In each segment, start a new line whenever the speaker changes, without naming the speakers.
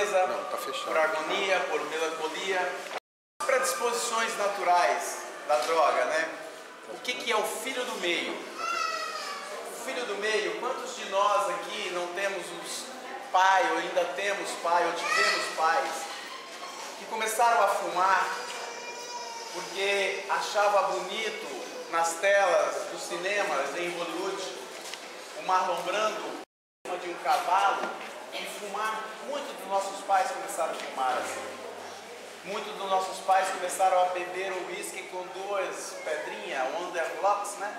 tristeza,
Não, tá
por agonia, por melancolia. As predisposições naturais da droga, né? O que, que é o filho do meio? O filho do meio, quantos de nós aqui não temos os pai, ou ainda temos pai, ou tivemos pais, que começaram a fumar porque achava bonito nas telas dos cinemas em Hollywood o Marlon Brando de um cavalo e fumar. Muitos dos nossos pais começaram a fumar assim. Muitos dos nossos pais começaram a beber o uísque com duas pedrinhas, Underlocks, né?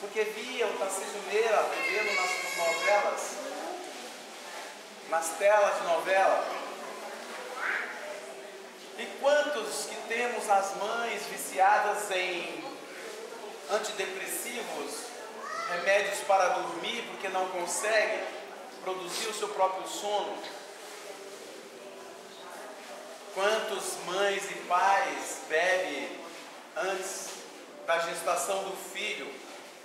Porque via o Tarcísio Meira bebendo nas novelas, nas telas de novela. E quantos que temos as mães viciadas em antidepressivos, remédios para dormir porque não conseguem produzir o seu próprio sono? Quantos mães e pais bebem antes da gestação do filho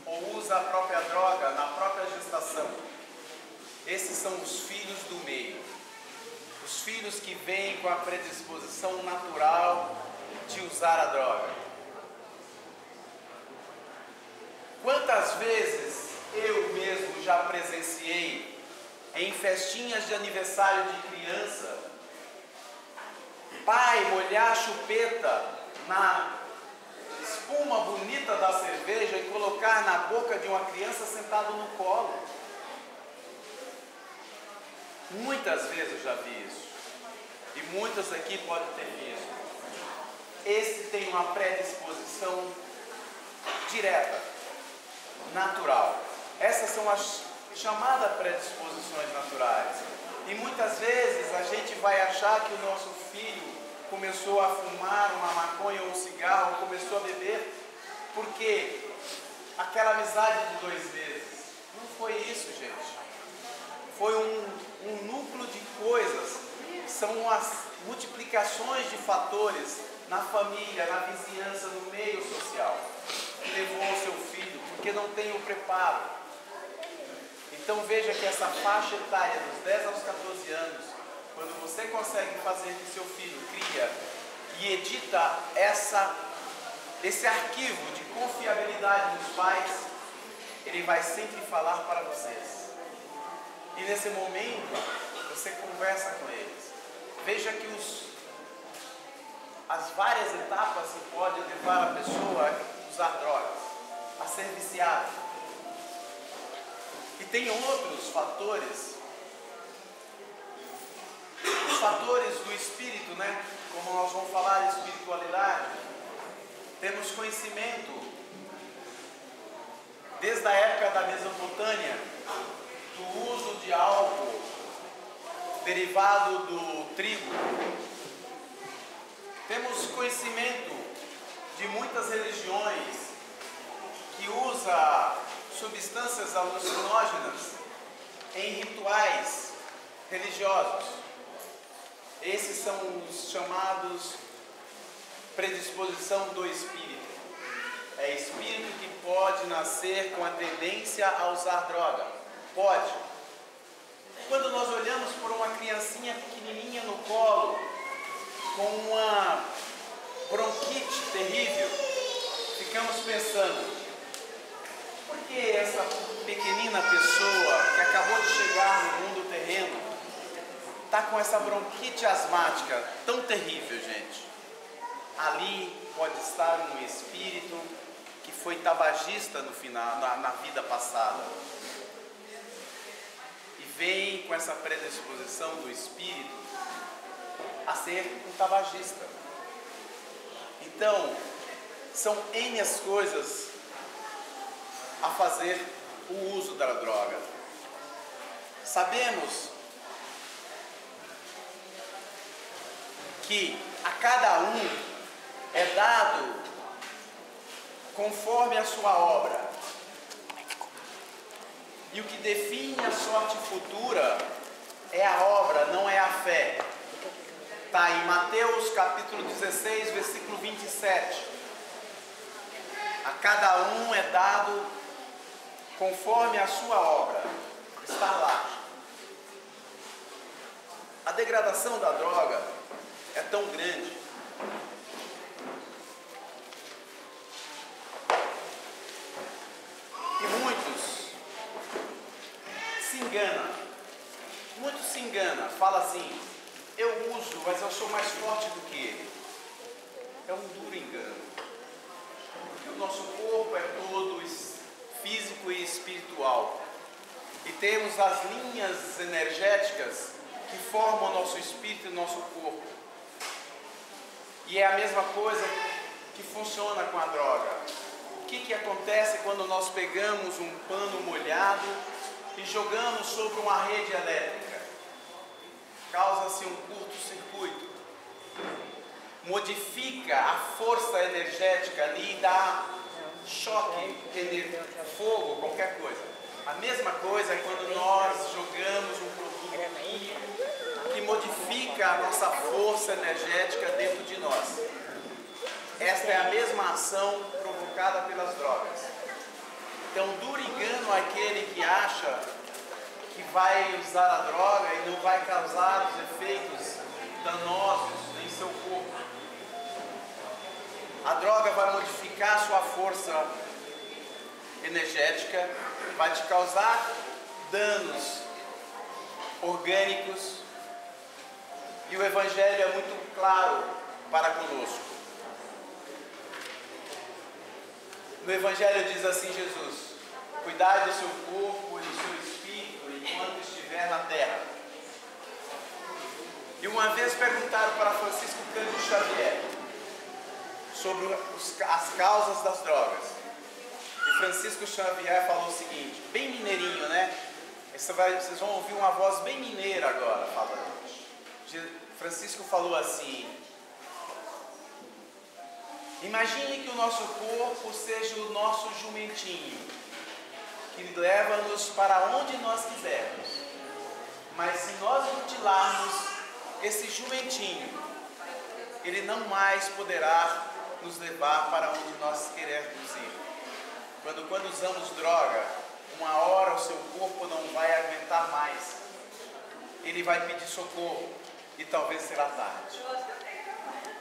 ou usa a própria droga na própria gestação? Esses são os filhos do meio. Os filhos que vêm com a predisposição natural de usar a droga. Quantas vezes eu mesmo já presenciei em festinhas de aniversário de criança, pai molhar a chupeta na espuma bonita da cerveja e colocar na boca de uma criança sentado no colo. Muitas vezes eu já vi isso. E muitas aqui podem ter visto. Esse tem uma predisposição direta, natural. Essas são as chamadas predisposições naturais. E muitas vezes a gente vai achar que o nosso filho começou a fumar uma maconha ou um cigarro, começou a beber, porque aquela amizade de dois meses. Não foi isso, gente. Foi um, um núcleo de coisas, são as multiplicações de fatores na família, na vizinhança, no meio social, que levou o seu filho, porque não tem o preparo. Então veja que essa faixa etária dos 10 aos 14 anos, quando você consegue fazer que seu filho cria e edita essa, esse arquivo de confiabilidade dos pais, ele vai sempre falar para vocês. E nesse momento, você conversa com eles. Veja que os, as várias etapas que podem levar a pessoa a usar drogas, a ser viciado. E tem outros fatores, os fatores do espírito, né? Como nós vamos falar de espiritualidade, temos conhecimento desde a época da Mesopotâmia do uso de álcool derivado do trigo. Temos conhecimento de muitas religiões que usa substâncias alucinógenas em rituais religiosos. Esses são os chamados predisposição do espírito. É espírito que pode nascer com a tendência a usar droga. Pode. Quando nós olhamos por uma criancinha pequenininha no colo, com uma bronquite terrível, ficamos pensando, por que essa pequenina pessoa que acabou de chegar no mundo terreno está com essa bronquite asmática tão terrível, gente? Ali pode estar um espírito que foi tabagista no final, na, na vida passada. E vem com essa predisposição do espírito a ser um tabagista. Então, são N as coisas a fazer o uso da droga. Sabemos que a cada um é dado conforme a sua obra. E o que define a sorte futura é a obra, não é a fé. Está em Mateus capítulo 16, versículo 27. A cada um é dado conforme a sua obra. Está lá. A degradação da droga é tão grande e muitos se enganam. Muitos se enganam, fala assim: eu uso, mas eu sou mais forte do que ele. É um duro engano. Porque o nosso corpo é todo físico e espiritual. E temos as linhas energéticas que formam o nosso espírito e o nosso corpo. E é a mesma coisa que funciona com a droga. O que, que acontece quando nós pegamos um pano molhado e jogamos sobre uma rede elétrica? Causa-se um curto-circuito. Modifica a força energética ali e dá choque, fogo, qualquer coisa. A mesma coisa é quando nós jogamos um produto que modifica a nossa força energética dentro de nós. Esta é a mesma ação provocada pelas drogas. Então, duro engano aquele que acha que vai usar a droga e não vai causar os efeitos danosos em seu corpo. A droga vai modificar sua força energética, vai te causar danos orgânicos. E o Evangelho é muito claro para conosco. No Evangelho diz assim Jesus: Cuidai do seu corpo e do seu espírito enquanto estiver na terra. E uma vez perguntaram para Francisco Cândido Xavier sobre as causas das drogas. Francisco Xavier falou o seguinte, bem mineirinho, né? Vocês vão ouvir uma voz bem mineira agora falando. Francisco falou assim: Imagine que o nosso corpo seja o nosso jumentinho, que leva-nos para onde nós quisermos. Mas se nós mutilarmos esse jumentinho, ele não mais poderá nos levar para onde nós queremos ir. Quando, quando usamos droga, uma hora o seu corpo não vai aguentar mais. Ele vai pedir socorro e talvez será tarde.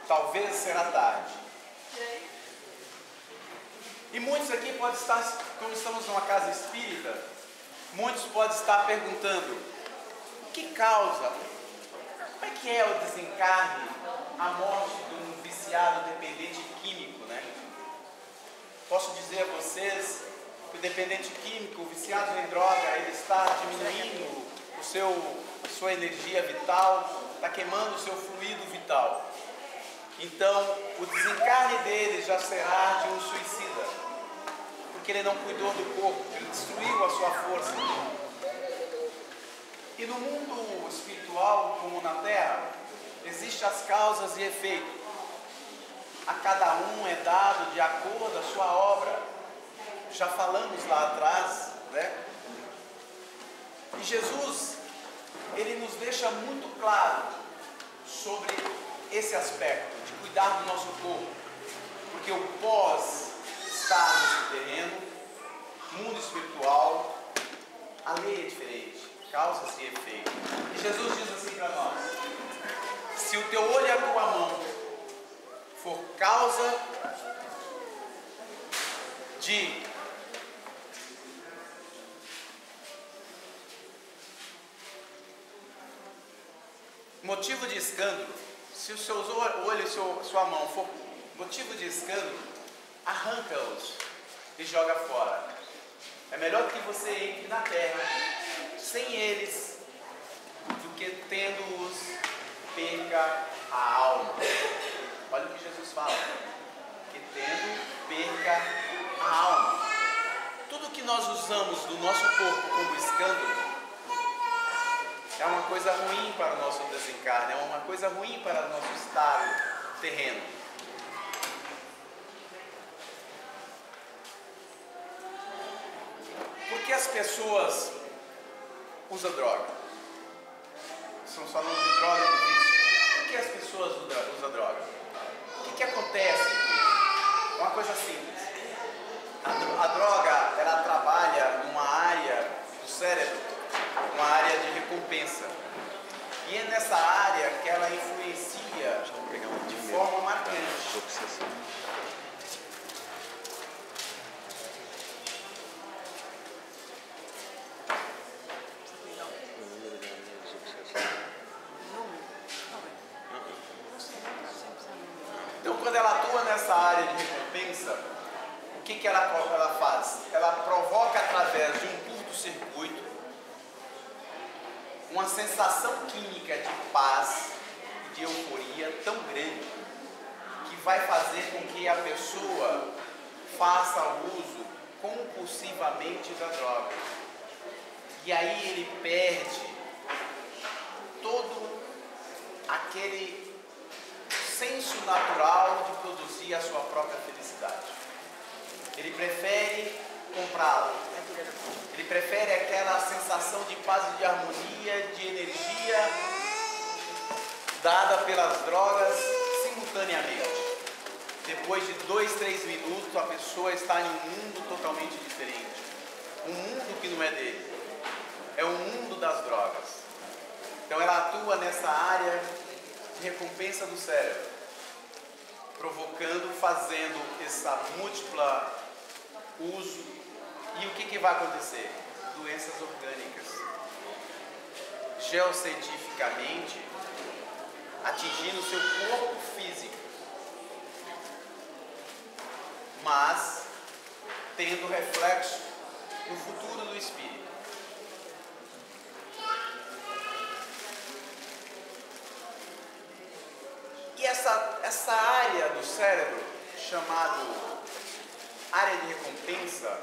Talvez será tarde. E muitos aqui podem estar, como estamos numa casa espírita, muitos podem estar perguntando: o que causa? Como é que é o desencarne, a morte viciado dependente químico, né? Posso dizer a vocês que o dependente químico, o viciado em droga, ele está diminuindo o seu, a sua energia vital, está queimando o seu fluido vital. Então, o desencarne dele já será de um suicida, porque ele não cuidou do corpo, ele destruiu a sua força. E no mundo espiritual, como na terra, existem as causas e efeitos a cada um é dado de acordo a sua obra. Já falamos lá atrás, né? E Jesus, ele nos deixa muito claro sobre esse aspecto de cuidar do nosso corpo, porque o pós está nesse terreno, mundo espiritual, a lei é diferente, causas e efeitos. E Jesus diz assim para nós: se o teu olho é a tua mão for causa de motivo de escândalo, se o seu olho e sua mão for motivo de escândalo, arranca-os e joga fora. É melhor que você entre na terra sem eles do que tendo-os perca a alma. Olha o que Jesus fala: que tendo perca a alma. Tudo que nós usamos do nosso corpo como escândalo é uma coisa ruim para o nosso desencarne, é uma coisa ruim para o nosso estado terreno. Por que as pessoas usam droga? Estamos falando de droga e de vício. Por que as pessoas usam droga? O que acontece? Uma coisa simples. A, a droga, ela trabalha numa área do cérebro, uma área de recompensa. E é nessa área que ela influencia de forma marcante. Então, quando ela atua nessa área de recompensa, o que, que ela, ela faz? Ela provoca através de um curto-circuito uma sensação química de paz e de euforia tão grande que vai fazer com que a pessoa faça uso compulsivamente da droga. E aí ele perde todo aquele senso natural de produzir a sua própria felicidade. Ele prefere comprá-la. Ele prefere aquela sensação de paz de harmonia, de energia dada pelas drogas simultaneamente. Depois de dois, três minutos, a pessoa está em um mundo totalmente diferente. Um mundo que não é dele. É o mundo das drogas. Então ela atua nessa área recompensa do cérebro, provocando, fazendo essa múltipla uso. E o que, que vai acontecer? Doenças orgânicas. Geocientificamente, atingindo o seu corpo físico, mas tendo reflexo no futuro do espírito. Cérebro, chamado área de recompensa,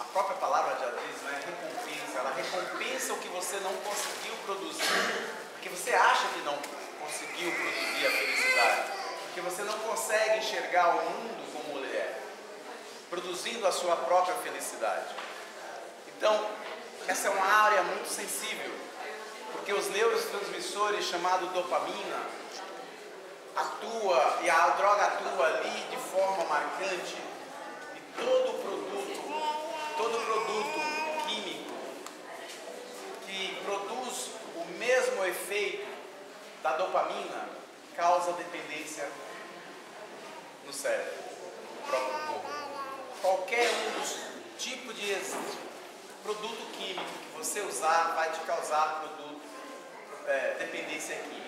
a própria palavra já diz, né? Recompensa. Ela recompensa o que você não conseguiu produzir. Porque você acha que não conseguiu produzir a felicidade. Porque você não consegue enxergar o mundo como ele é. Produzindo a sua própria felicidade. Então, essa é uma área muito sensível. Porque os neurotransmissores chamados dopamina atua e a droga atua ali de forma marcante e todo produto, todo produto químico que produz o mesmo efeito da dopamina causa dependência no cérebro, no próprio corpo. Qualquer um dos tipos de produto químico que você usar vai te causar produto, é, dependência química.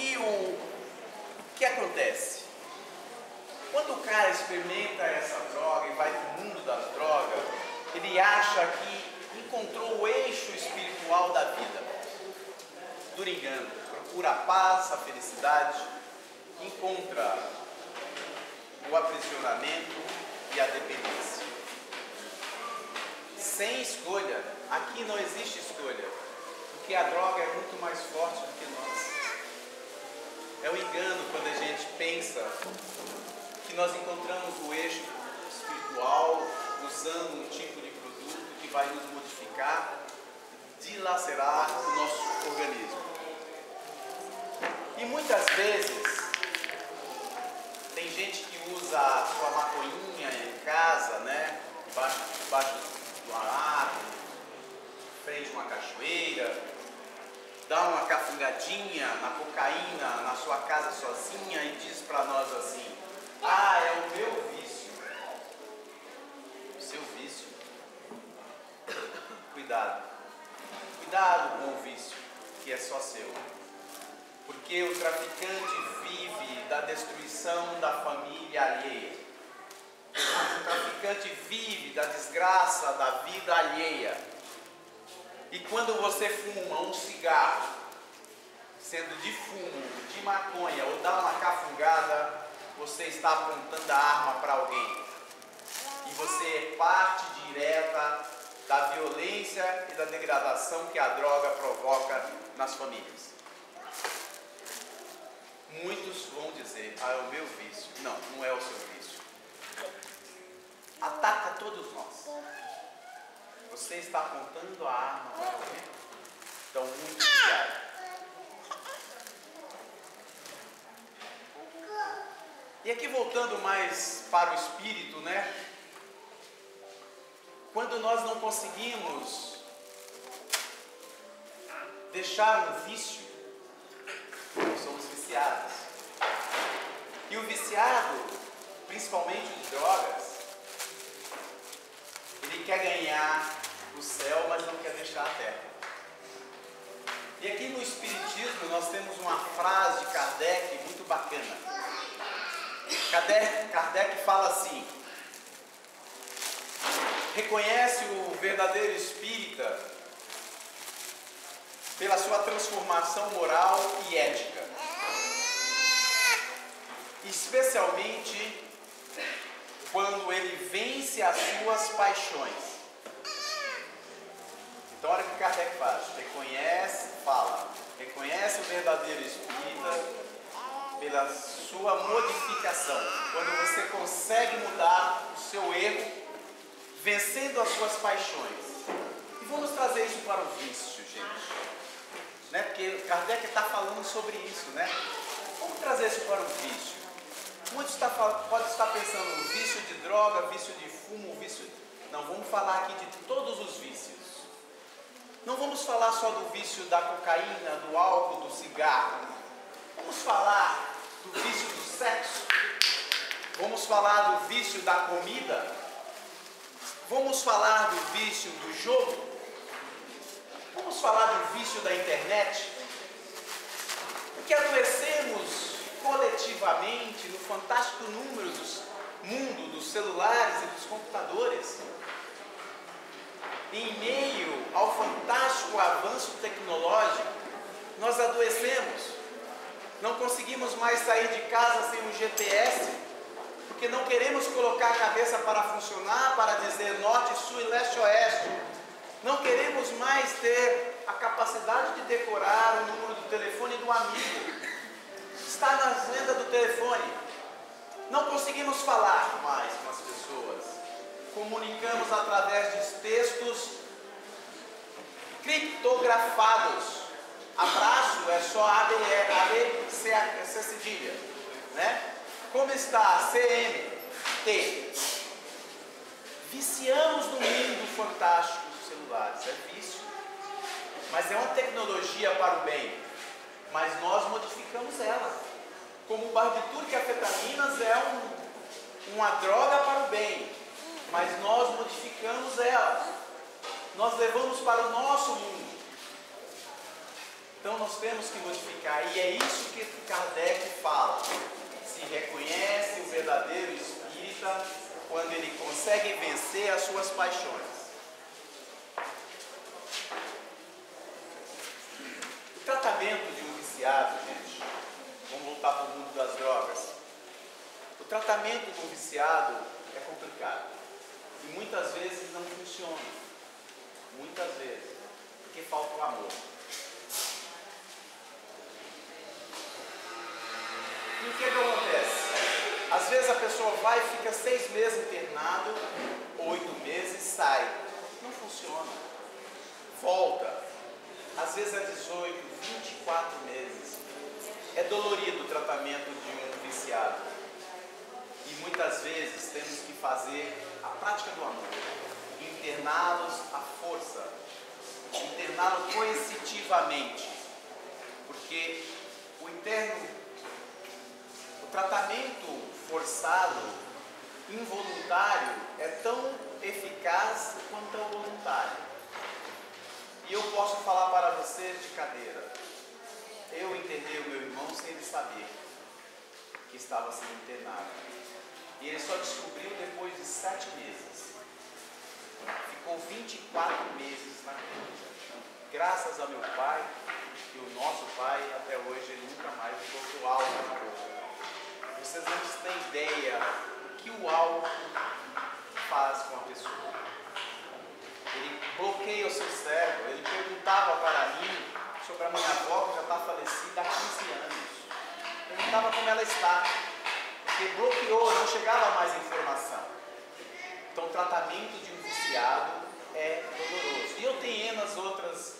E o que acontece? Quando o cara experimenta essa droga e vai para o mundo das drogas, ele acha que encontrou o eixo espiritual da vida. Duro engano, procura a paz, a felicidade, encontra o aprisionamento e a dependência. Sem escolha, aqui não existe escolha, porque a droga é muito mais forte do que nós. É um engano quando a gente pensa que nós encontramos o eixo espiritual usando um tipo de produto que vai nos modificar, dilacerar o nosso organismo. E muitas vezes tem gente que usa a sua maconhinha em casa, né? Debaixo, debaixo do arado, frente a uma cachoeira, dá uma cafungadinha na cocaína na sua casa sozinha e diz para nós assim: Ah, é o meu vício. O seu vício. Cuidado. Cuidado com o vício, que é só seu. Porque o traficante vive da destruição da família alheia. O traficante vive da desgraça da vida alheia. E quando você fuma um cigarro, sendo de fumo, de maconha ou dá uma cafungada, você está apontando a arma para alguém. E você é parte direta da violência e da degradação que a droga provoca nas famílias. Muitos vão dizer, ah, é o meu vício. Não, não é o seu vício. Ataca todos nós. Você está apontando a arma para alguém? Então, muito cuidado. E aqui voltando mais para o espírito, né? Quando nós não conseguimos deixar um vício, nós somos viciados. E o viciado, principalmente de drogas, ele quer ganhar o céu, mas não quer deixar a terra. E aqui no Espiritismo nós temos uma frase de Kardec muito bacana. Kardec, Kardec fala assim: reconhece o verdadeiro espírita pela sua transformação moral e ética, especialmente quando ele vence as suas paixões. Então, olha o que Kardec faz: reconhece, fala, reconhece o verdadeiro espírita pela sua modificação. Quando você consegue mudar o seu erro, vencendo as suas paixões. E vamos trazer isso para o vício, gente. Né? Porque Kardec está falando sobre isso, né? Vamos trazer isso para o vício. Muitos está, podem estar pensando no vício de droga, vício de fumo, vício. Não, vamos falar aqui de todos os vícios. Não vamos falar só do vício da cocaína, do álcool, do cigarro. Vamos falar do vício do sexo. Vamos falar do vício da comida. Vamos falar do vício do jogo. Vamos falar do vício da internet. Porque adoecemos coletivamente no fantástico número dos mundo dos celulares e dos computadores, em meio ao fantástico avanço tecnológico, nós adoecemos. Não conseguimos mais sair de casa sem um GPS, porque não queremos colocar a cabeça para funcionar, para dizer norte, sul, leste, oeste. Não queremos mais ter a capacidade de decorar o número do telefone do amigo está nas vendas do telefone. Não conseguimos falar mais com as pessoas. Comunicamos através de textos criptografados. Abraço é só A, B, E, A, B, C, C cedilha. Né? Como está? CM, T. Viciamos no mundo fantástico dos celulares. É vício. Mas é uma tecnologia para o bem. Mas nós modificamos ela como o barbitúrico e afetaminas é um, uma droga para o bem, mas nós modificamos ela, nós levamos para o nosso mundo. Então nós temos que modificar, e é isso que Kardec fala. Se reconhece o verdadeiro espírita quando ele consegue vencer as suas paixões. O tratamento de um viciado, gente, Vamos voltar para o mundo das drogas. O tratamento do viciado é complicado. Muitas vezes não funciona. Muitas vezes. Porque falta o amor. E o que, que acontece? Às vezes a pessoa vai e fica seis meses internado, oito meses sai. Não funciona. Volta. Às vezes é 18, 24 meses. É dolorido o tratamento de um viciado. E muitas vezes temos que fazer a prática do amor, interná-los à força, interná-los coercitivamente. Porque o interno, o tratamento forçado, involuntário, é tão eficaz quanto o voluntário. E eu posso falar para você de cadeira eu internei o meu irmão sem ele saber que estava sendo internado. E ele só descobriu depois de sete meses. Ficou 24 meses na clínica. Graças ao meu pai e o nosso pai, até hoje ele nunca mais colocou álcool na boca. Vocês não têm ideia o que o álcool faz com a pessoa. Ele bloqueia o seu cérebro, ele perguntava para mim sobre a minha avó, que já está falecida há 15 anos. Perguntava como ela está, bloqueou, não chegava mais informação. Então, o tratamento de um viciado é doloroso. E eu tenho N outras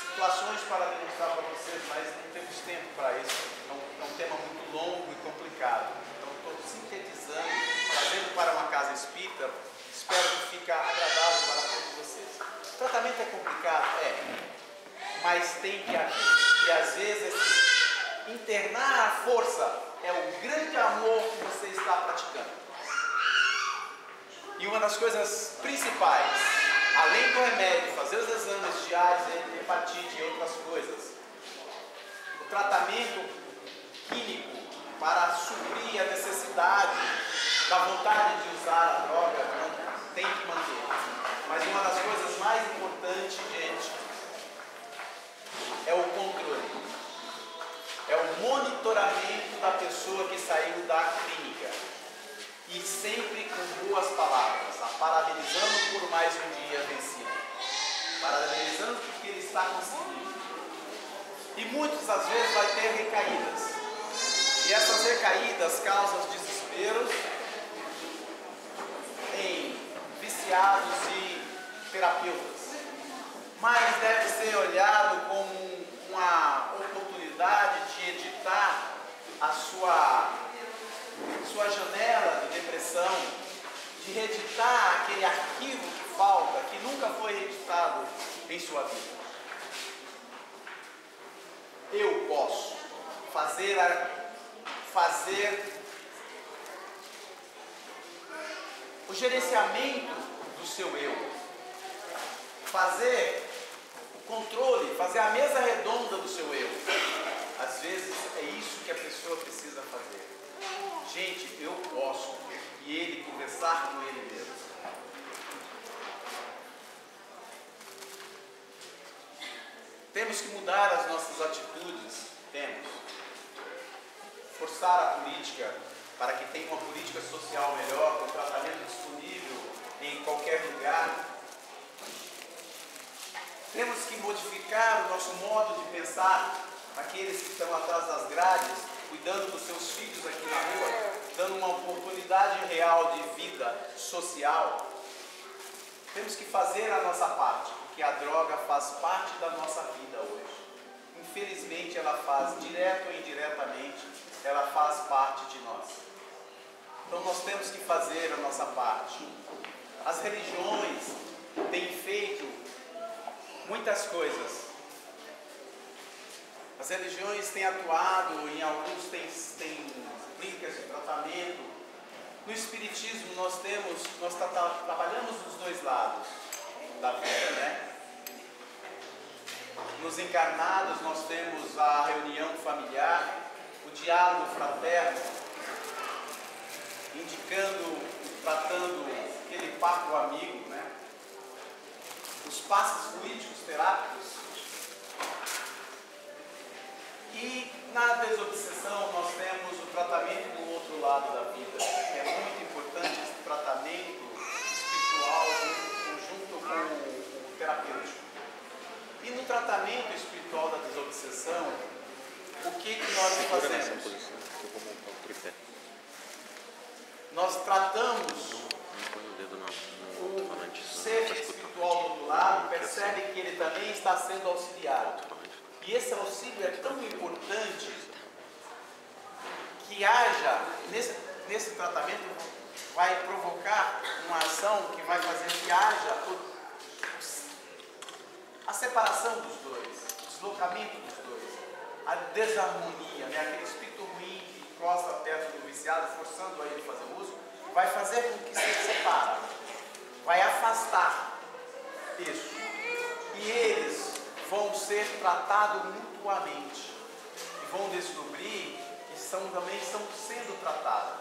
situações para demonstrar para vocês, mas não temos tempo para isso. É um, é um tema muito longo e complicado. Então, estou sintetizando, trazendo para uma casa espírita. Espero que fique agradável para todos vocês. O tratamento é complicado? É. mas tem que haver. E às vezes esse internar a força é o grande amor que você está praticando. E uma das coisas principais, além do remédio, fazer os exames diários hepatite e outras coisas, o tratamento químico para suprir a necessidade da vontade de usar a droga, tem que manter. Mas uma das coisas mais importantes, gente, é o controle. É o monitoramento da pessoa que saiu da clínica. E sempre com boas palavras, a parabenizando por mais um dia vencido. Parabenizando porque ele está conseguindo. E muitas às vezes vai ter recaídas. E essas recaídas causam desesperos em viciados e terapeutas. Mas deve ser olhado como uma de editar a sua, sua janela de depressão, de reeditar aquele arquivo que falta, que nunca foi reeditado em sua vida. Eu posso fazer a fazer o gerenciamento do seu eu, fazer o controle, fazer a mesa redonda do seu eu. Às vezes é isso que a pessoa precisa fazer. Gente, eu posso e ele conversar com ele mesmo. Temos que mudar as nossas atitudes, temos forçar a política para que tenha uma política social melhor, com tratamento disponível em qualquer lugar. Temos que modificar o nosso modo de pensar, aqueles que estão atrás das grades, cuidando dos seus filhos aqui na rua, dando uma oportunidade real de vida social. Temos que fazer a nossa parte, porque a droga faz parte da nossa vida hoje. Infelizmente, ela faz direto ou indiretamente ela faz parte de nós. Então nós temos que fazer a nossa parte. As religiões têm feito muitas coisas. As religiões têm atuado, em alguns têm, têm clínicas de tratamento. No Espiritismo nós temos, nós tra trabalhamos dos dois lados da vida, né? Nos encarnados nós temos a reunião familiar, o diálogo fraterno, indicando, tratando aquele papo amigo, né? os passos políticos terápicos. E na desobsessão nós temos o tratamento do outro lado da vida, que é muito importante esse tratamento espiritual junto com o terapêutico. E no tratamento espiritual da desobsessão, o que, que nós fazemos? Nós tratamos o ser espiritual do outro lado, percebe que ele também está sendo auxiliado. E esse auxílio é tão importante que haja, nesse, nesse tratamento, vai provocar uma ação que vai fazer que haja a separação dos dois, o deslocamento dos a desarmonia, né? aquele espírito ruim que encosta perto do viciado, forçando a ele fazer uso, vai fazer com que se separe, vai afastar isso. E eles vão ser tratados mutuamente e vão descobrir que são, também estão sendo tratados,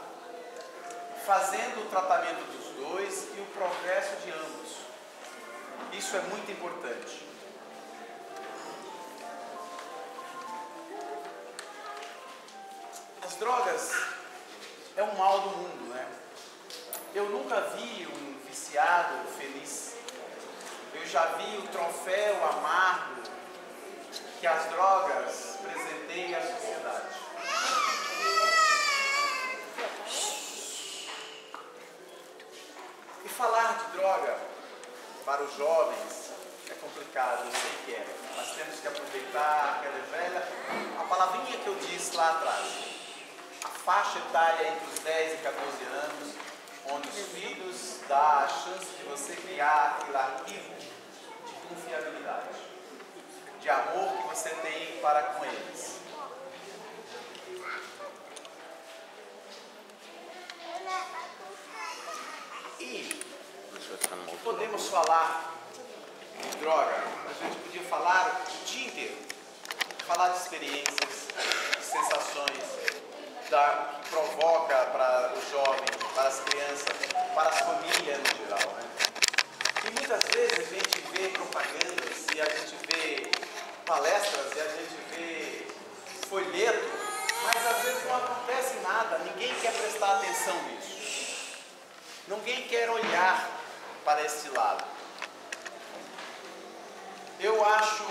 fazendo o tratamento dos dois e o progresso de ambos. Isso é muito importante. As drogas é um mal do mundo, né? Eu nunca vi um viciado feliz. Eu já vi o troféu amargo que as drogas presenteiam à sociedade. E falar de droga para os jovens é complicado, eu sei que é, mas temos que aproveitar aquela velha, a palavrinha que eu disse lá atrás faixa etária entre os 10 e 14 anos, onde os filhos dá a chance de você criar aquele arquivo de confiabilidade, de amor você tem para com eles. E podemos falar de droga, a gente podia falar o dia inteiro, falar de experiências, de sensações, da, que provoca para o jovem, para as crianças, para as famílias no geral. Né? E muitas vezes a gente vê propagandas e a gente vê palestras e a gente vê folheto, mas às vezes não acontece nada, ninguém quer prestar atenção nisso. Ninguém quer olhar para esse lado. Eu acho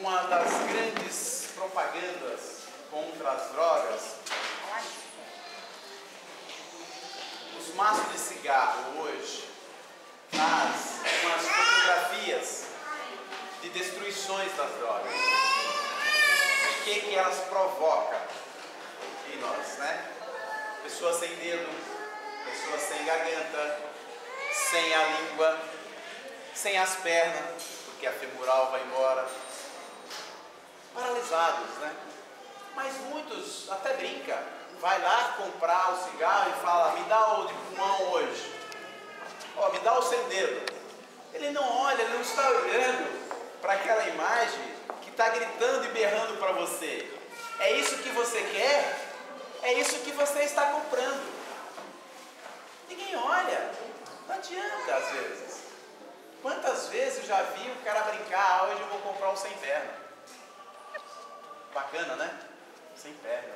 uma das grandes propagandas contra as drogas os maços de cigarro hoje traz umas fotografias de destruições das drogas. O que, que elas provocam em nós, né? Pessoas sem dedo, pessoas sem garganta, sem a língua, sem as pernas, porque a femoral vai embora. Paralisados, né? Mas muitos até brinca, vai lá comprar o cigarro e fala, me dá o de pulmão hoje. Ó, me dá o sem dedo. Ele não olha, ele não está olhando para aquela imagem que está gritando e berrando para você. É isso que você quer? É isso que você está comprando. Ninguém olha. Não adianta às vezes. Quantas vezes eu já vi o cara brincar, ah, hoje eu vou comprar um sem perna. Bacana, né? Sem perna.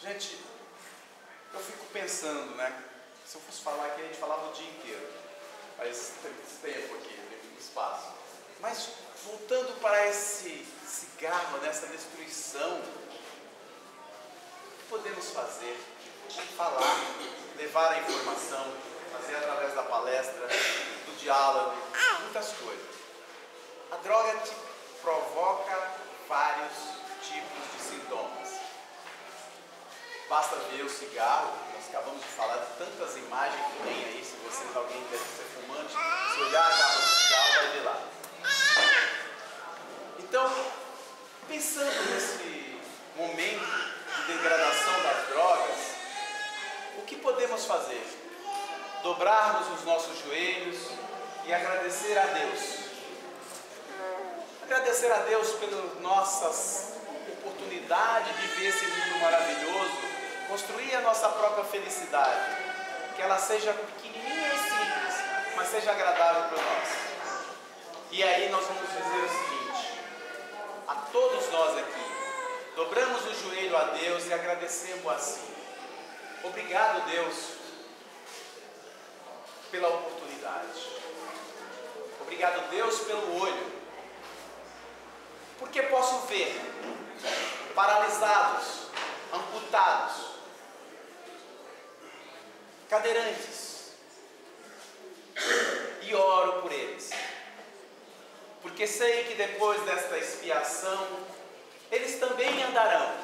Gente, eu fico pensando, né? Se eu fosse falar aqui, a gente falava o dia inteiro. Mas tem tempo aqui, espaço. Mas voltando para esse cigarro, nessa destruição, o que podemos fazer? Falar, levar a informação, fazer através da palestra, do diálogo, muitas coisas. A droga te provoca vários tipos de sintomas. Basta ver o cigarro, nós acabamos de falar de tantas imagens que tem aí, se você alguém deve ser fumante, se olhar a capa do cigarro, vai ver lá. Então, pensando nesse momento de degradação das drogas, o que podemos fazer? Dobrarmos os nossos joelhos e agradecer a Deus. Agradecer a Deus pelas nossas oportunidades de ver esse mundo maravilhoso, construir a nossa própria felicidade, que ela seja pequenininha e simples, mas seja agradável para nós. E aí nós vamos dizer o seguinte: a todos nós aqui, dobramos o joelho a Deus e agradecemos assim. Obrigado, Deus, pela oportunidade. Obrigado, Deus, pelo olho. Porque posso ver paralisados, amputados, cadeirantes, e oro por eles. Porque sei que depois desta expiação, eles também andarão.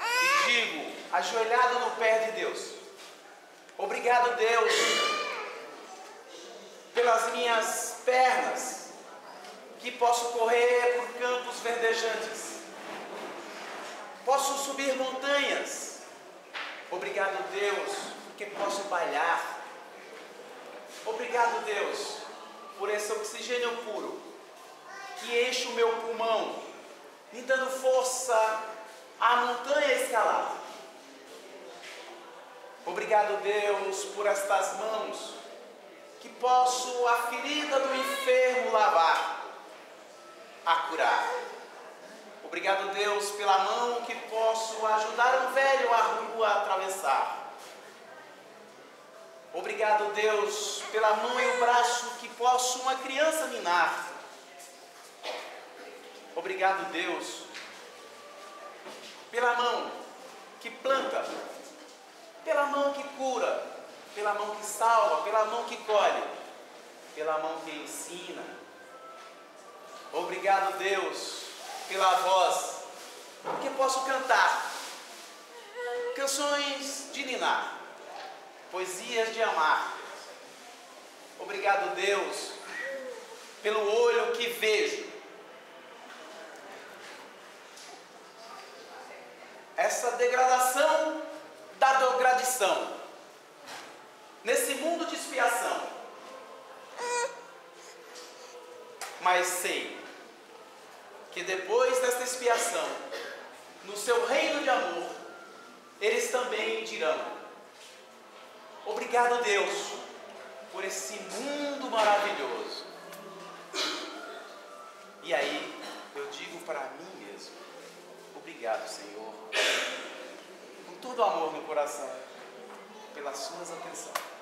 E digo, ajoelhado no pé de Deus, obrigado, Deus, pelas minhas pernas, que posso correr por campos verdejantes, posso subir montanhas. Obrigado, Deus, porque posso balhar. Obrigado, Deus, por esse oxigênio puro que enche o meu pulmão, me dando força à montanha escalar. Obrigado, Deus, por estas mãos que posso a ferida do enfermo lavar, a curar. Obrigado, Deus, pela mão que posso ajudar um velho a rua a atravessar. Obrigado, Deus, pela mão e o braço que posso uma criança minar. Obrigado, Deus, pela mão que planta, pela mão que cura, pela mão que salva, pela mão que colhe, pela mão que ensina. Obrigado, Deus, pela voz que posso cantar canções de ninar, poesias de amar. Obrigado, Deus, pelo olho que vejo. Essa degradação da degradação. Nesse mundo de expiação. Mas sei que depois desta expiação, no seu reino de amor, eles também dirão: Obrigado, Deus, por esse mundo maravilhoso. E aí eu digo para mim mesmo: Obrigado, Senhor, com todo o amor no coração, pelas suas atenções.